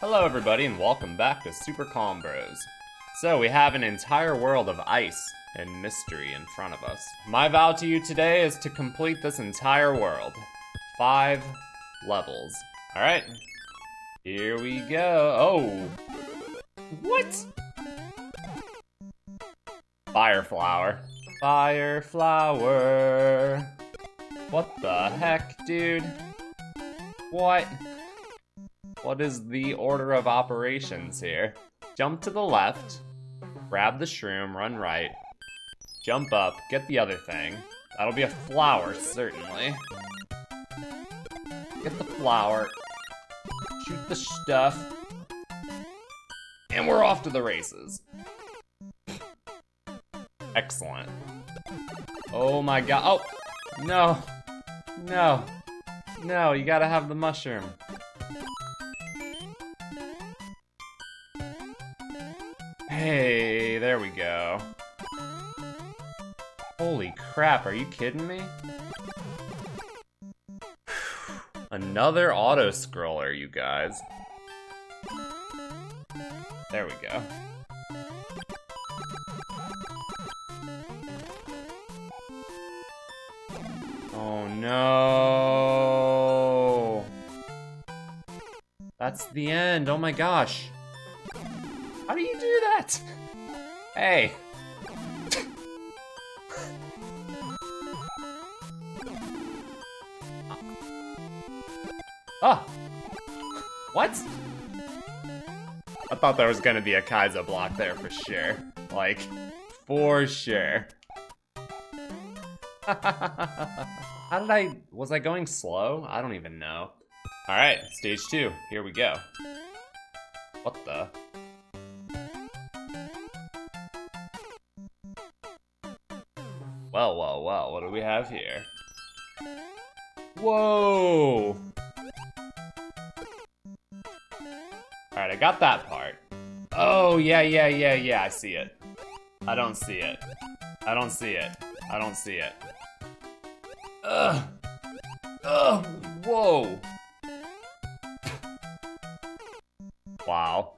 Hello everybody and welcome back to Super Calm Bros. So we have an entire world of ice and mystery in front of us. My vow to you today is to complete this entire world. Five levels. Alright. Here we go. Oh. What? Fire flower. Fire flower. What the heck, dude? What? What is the order of operations here? Jump to the left, grab the shroom, run right, jump up, get the other thing. That'll be a flower, certainly. Get the flower, shoot the stuff, and we're off to the races. Excellent. Oh my god, oh, no, no, no, you gotta have the mushroom. Hey, there we go. Holy crap, are you kidding me? Another auto-scroller, you guys. There we go. Oh no! That's the end, oh my gosh. How do you do that? Hey. oh. What? I thought there was gonna be a Kaizo block there for sure. Like, for sure. How did I... Was I going slow? I don't even know. Alright, stage two. Here we go. What the... Well, well, well, what do we have here? Whoa! Alright, I got that part. Oh, yeah, yeah, yeah, yeah, I see it. I don't see it. I don't see it. I don't see it. Ugh! Ugh! Whoa! wow.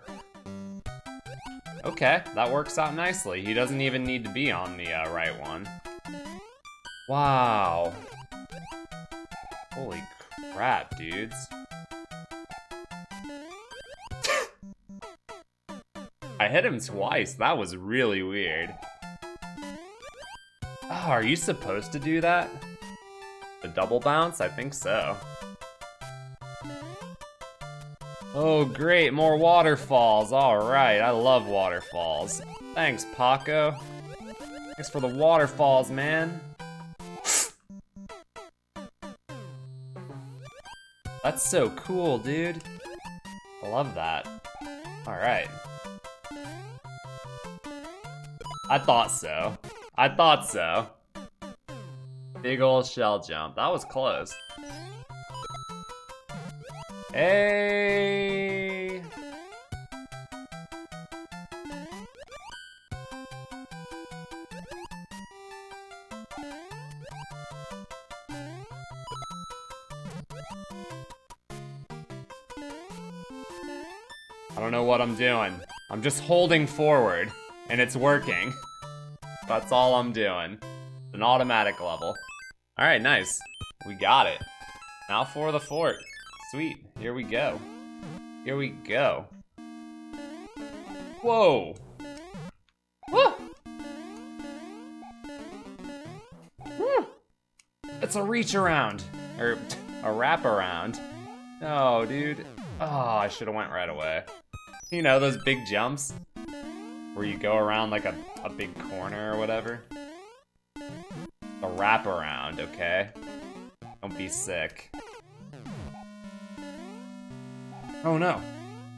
Okay, that works out nicely. He doesn't even need to be on the uh, right one. Wow. Holy crap, dudes. I hit him twice. That was really weird. Oh, are you supposed to do that? The double bounce? I think so. Oh, great, more waterfalls. All right, I love waterfalls. Thanks, Paco. Thanks for the waterfalls, man. That's so cool, dude. I love that. Alright. I thought so. I thought so. Big ol' shell jump. That was close. Hey! I don't know what I'm doing. I'm just holding forward, and it's working. That's all I'm doing. An automatic level. Alright, nice. We got it. Now for the fort. Sweet, here we go. Here we go. Whoa! Woo! Woo! It's a reach around. Or a wrap around. Oh, dude. Oh, I should have went right away. You know, those big jumps? Where you go around like a, a big corner or whatever? A wrap around, okay? Don't be sick. Oh no.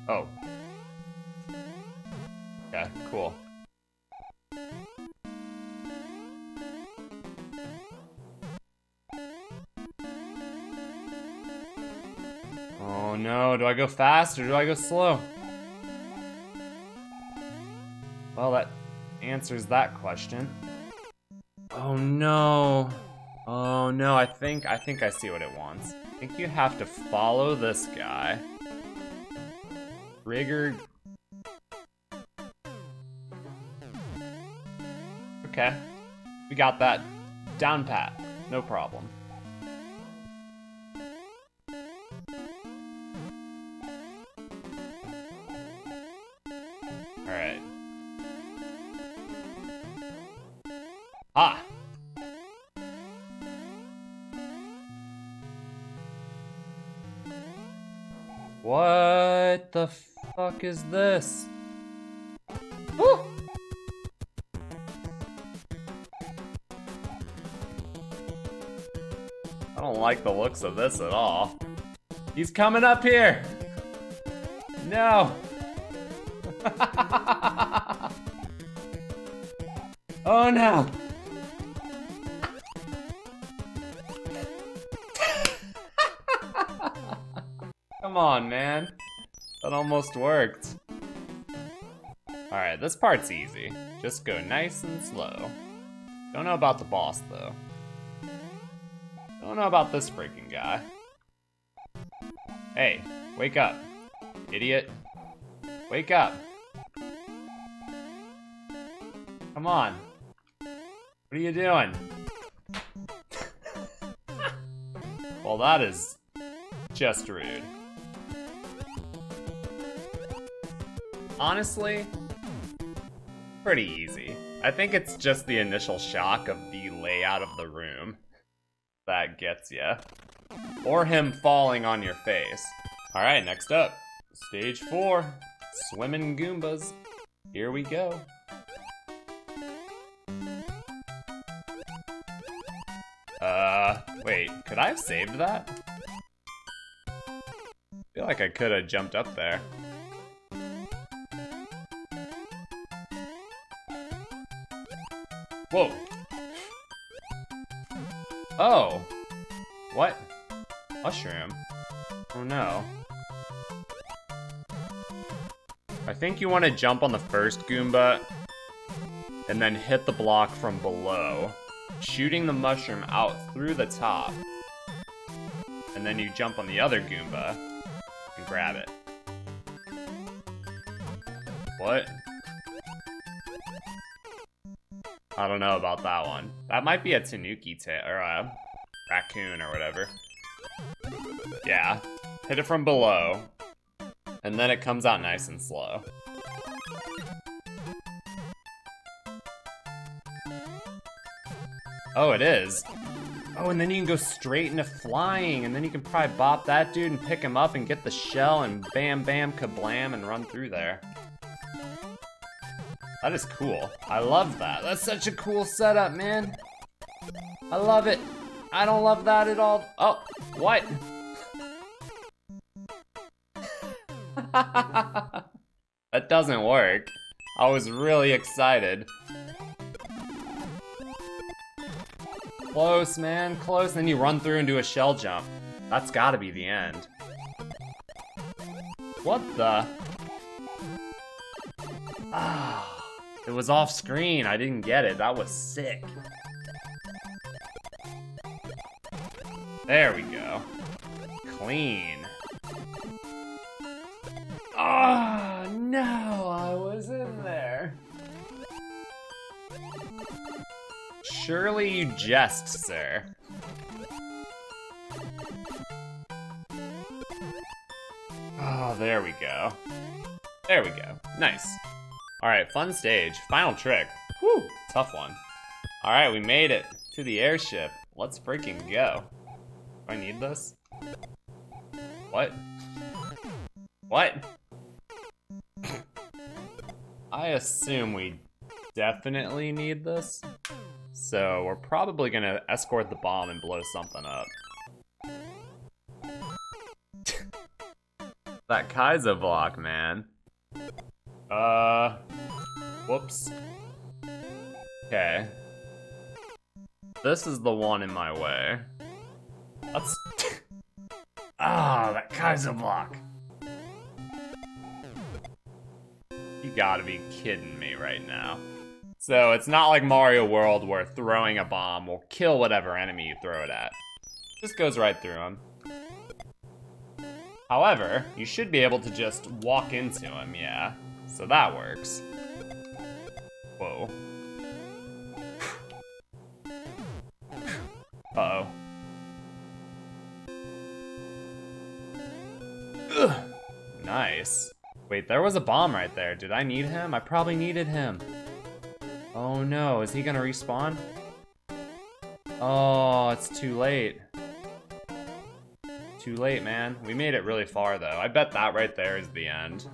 Oh. Yeah, cool. Oh no, do I go fast or do I go slow? Well, that answers that question. Oh no. Oh no, I think I think I see what it wants. I think you have to follow this guy. Trigger. Okay. We got that down pat. No problem. Alright. Ah! What the fuck is this? I don't like the looks of this at all. He's coming up here! No! oh no! Come on, man. That almost worked. Alright, this part's easy. Just go nice and slow. Don't know about the boss, though. Don't know about this freaking guy. Hey, wake up. Idiot. Wake up. Come on. What are you doing? well, that is just rude. Honestly, pretty easy. I think it's just the initial shock of the layout of the room that gets you. Or him falling on your face. Alright, next up. Stage 4. Swimming Goombas. Here we go. Uh, wait, could I have saved that? I feel like I could have jumped up there. Whoa. Oh. What? Mushroom? Oh no. I think you want to jump on the first Goomba and then hit the block from below, shooting the mushroom out through the top. And then you jump on the other Goomba and grab it. What? I don't know about that one. That might be a Tanuki tail, or a raccoon or whatever. Yeah. Hit it from below. And then it comes out nice and slow. Oh, it is. Oh, and then you can go straight into flying, and then you can probably bop that dude and pick him up and get the shell and bam bam kablam and run through there. That is cool. I love that. That's such a cool setup, man. I love it. I don't love that at all. Oh, what? that doesn't work. I was really excited. Close, man, close. Then you run through and do a shell jump. That's gotta be the end. What the? Ah. It was off screen. I didn't get it. That was sick. There we go. Clean. Oh, no, I was in there. Surely you jest, sir. Oh, there we go. There we go. Nice. Alright, fun stage. Final trick. Whew, tough one. Alright, we made it to the airship. Let's freaking go. Do I need this? What? What? I assume we definitely need this. So we're probably gonna escort the bomb and blow something up. that Kaizo block, man. Uh, whoops. Okay. This is the one in my way. Let's... ah, that Kaizo block. You gotta be kidding me right now. So it's not like Mario World where throwing a bomb will kill whatever enemy you throw it at. Just goes right through him. However, you should be able to just walk into him, yeah. So that works. Whoa. Uh-oh. Nice. Wait, there was a bomb right there. Did I need him? I probably needed him. Oh no, is he gonna respawn? Oh, it's too late. Too late, man. We made it really far, though. I bet that right there is the end.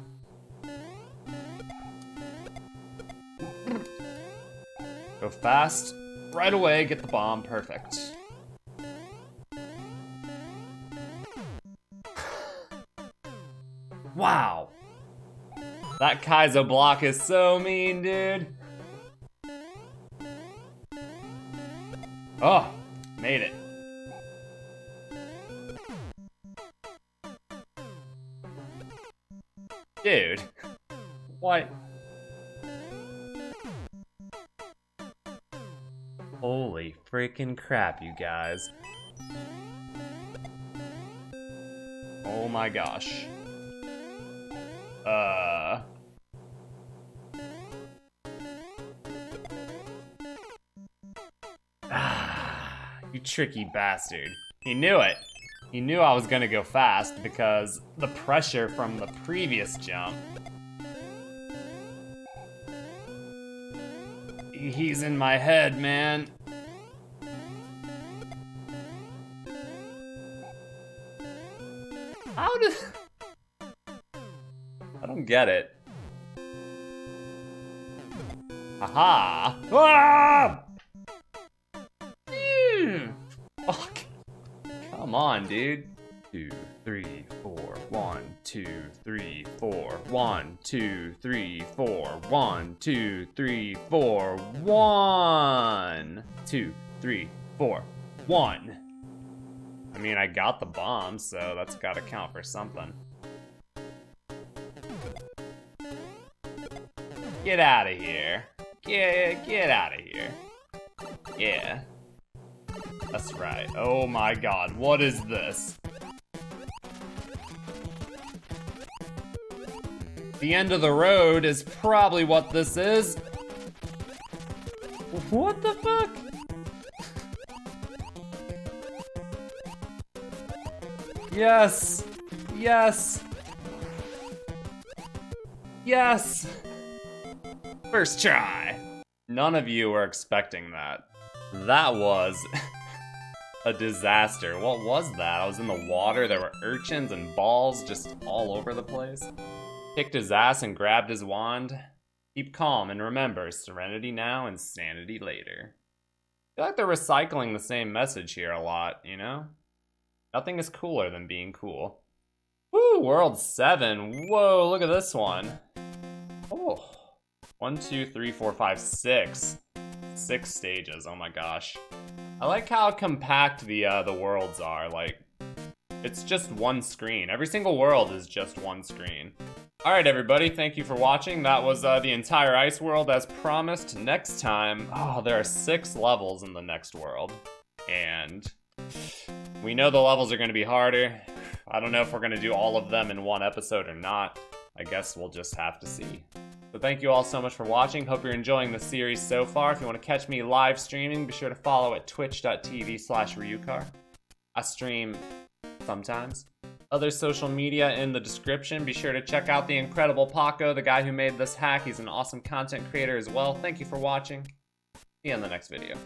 Go fast. Right away, get the bomb. Perfect. wow. That Kaizo block is so mean, dude. Oh, made it. Dude. What? Holy freaking crap, you guys. Oh my gosh. Uh... Ah, you tricky bastard. He knew it. He knew I was gonna go fast because the pressure from the previous jump. He's in my head, man. How did... I don't get it. Aha! Ah! Mm. Fuck. Come on, dude. Two, three, four, one, two, three, four, one, two, three, four, one, two, three, four, one, two, three, four, one. I mean, I got the bomb, so that's gotta count for something. Get out of here. Get, get out of here. Yeah. That's right. Oh my god, what is this? The end of the road is probably what this is. What the fuck? Yes! Yes! Yes! First try! None of you were expecting that. That was a disaster. What was that? I was in the water, there were urchins and balls just all over the place. Kicked his ass and grabbed his wand. Keep calm and remember, serenity now and sanity later. I feel like they're recycling the same message here a lot, you know? Nothing is cooler than being cool. Woo, World 7. Whoa, look at this one. Oh. One, two, three, four, five, six. Six stages, oh my gosh. I like how compact the uh, the worlds are, like, it's just one screen. Every single world is just one screen. Alright everybody, thank you for watching. That was uh, the entire ice world as promised. Next time, oh, there are six levels in the next world. And we know the levels are going to be harder. I don't know if we're going to do all of them in one episode or not. I guess we'll just have to see. But thank you all so much for watching. Hope you're enjoying the series so far. If you want to catch me live streaming, be sure to follow at twitch.tv slash Ryukahr. I stream sometimes. Other social media in the description. Be sure to check out the incredible Paco, the guy who made this hack. He's an awesome content creator as well. Thank you for watching. See you in the next video.